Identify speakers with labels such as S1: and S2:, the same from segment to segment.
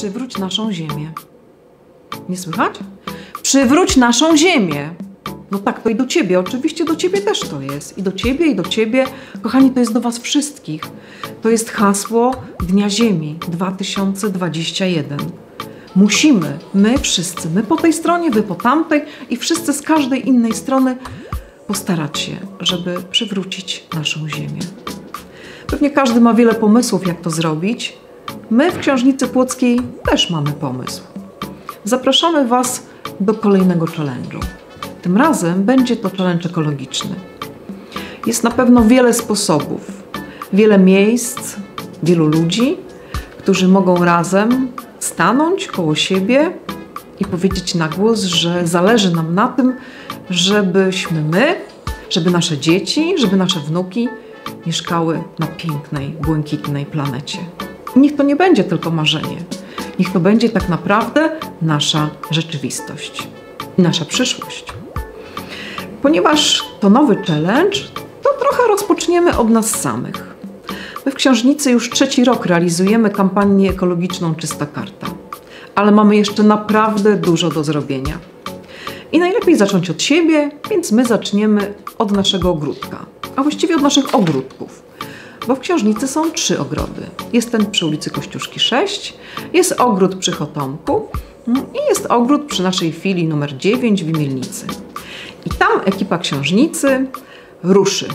S1: Przywróć naszą ziemię. Nie słychać? Przywróć naszą ziemię. No tak, to i do ciebie, oczywiście do ciebie też to jest. I do ciebie, i do ciebie. Kochani, to jest do was wszystkich. To jest hasło Dnia Ziemi 2021. Musimy, my wszyscy, my po tej stronie, wy po tamtej i wszyscy z każdej innej strony postarać się, żeby przywrócić naszą ziemię. Pewnie każdy ma wiele pomysłów, jak to zrobić. My w Książnicy Płockiej też mamy pomysł. Zapraszamy Was do kolejnego challenge'u. Tym razem będzie to challenge ekologiczny. Jest na pewno wiele sposobów, wiele miejsc, wielu ludzi, którzy mogą razem stanąć koło siebie i powiedzieć na głos, że zależy nam na tym, żebyśmy my, żeby nasze dzieci, żeby nasze wnuki mieszkały na pięknej, błękitnej planecie. Niech to nie będzie tylko marzenie. Niech to będzie tak naprawdę nasza rzeczywistość nasza przyszłość. Ponieważ to nowy challenge, to trochę rozpoczniemy od nas samych. My w Książnicy już trzeci rok realizujemy kampanię ekologiczną Czysta Karta, ale mamy jeszcze naprawdę dużo do zrobienia. I najlepiej zacząć od siebie, więc my zaczniemy od naszego ogródka, a właściwie od naszych ogródków. Bo w Książnicy są trzy ogrody. Jest ten przy ulicy Kościuszki 6, jest ogród przy Chotomku mm, i jest ogród przy naszej filii numer 9 w Imielnicy. I tam ekipa Książnicy ruszy.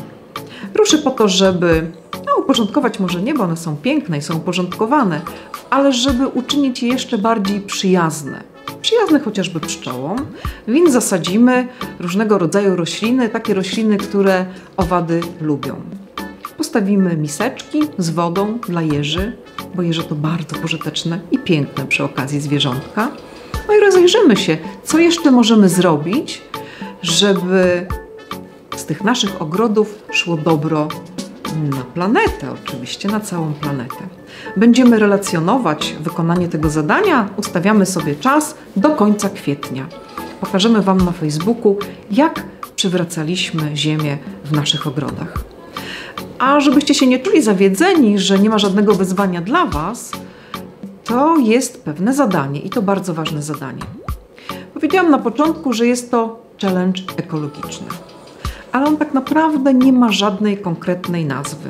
S1: Ruszy po to, żeby no, uporządkować może nie, bo one są piękne i są uporządkowane, ale żeby uczynić je jeszcze bardziej przyjazne. Przyjazne chociażby pszczołom, więc zasadzimy różnego rodzaju rośliny, takie rośliny, które owady lubią. Postawimy miseczki z wodą dla jeży, bo jeże to bardzo pożyteczne i piękne przy okazji zwierzątka. No i rozejrzymy się, co jeszcze możemy zrobić, żeby z tych naszych ogrodów szło dobro na planetę, oczywiście na całą planetę. Będziemy relacjonować wykonanie tego zadania, ustawiamy sobie czas do końca kwietnia. Pokażemy Wam na Facebooku, jak przywracaliśmy ziemię w naszych ogrodach. A żebyście się nie czuli zawiedzeni, że nie ma żadnego wyzwania dla Was, to jest pewne zadanie i to bardzo ważne zadanie. Powiedziałam na początku, że jest to challenge ekologiczny, ale on tak naprawdę nie ma żadnej konkretnej nazwy.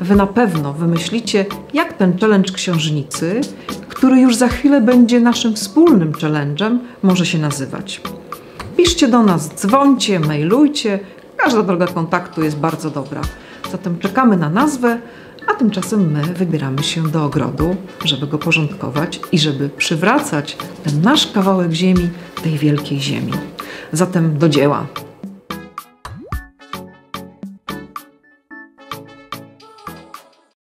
S1: Wy na pewno wymyślicie, jak ten challenge księżnicy, który już za chwilę będzie naszym wspólnym challenge'em, może się nazywać. Piszcie do nas, dzwońcie, mailujcie. Każda droga kontaktu jest bardzo dobra. Zatem czekamy na nazwę, a tymczasem my wybieramy się do ogrodu, żeby go porządkować i żeby przywracać ten nasz kawałek ziemi, tej wielkiej ziemi. Zatem do dzieła.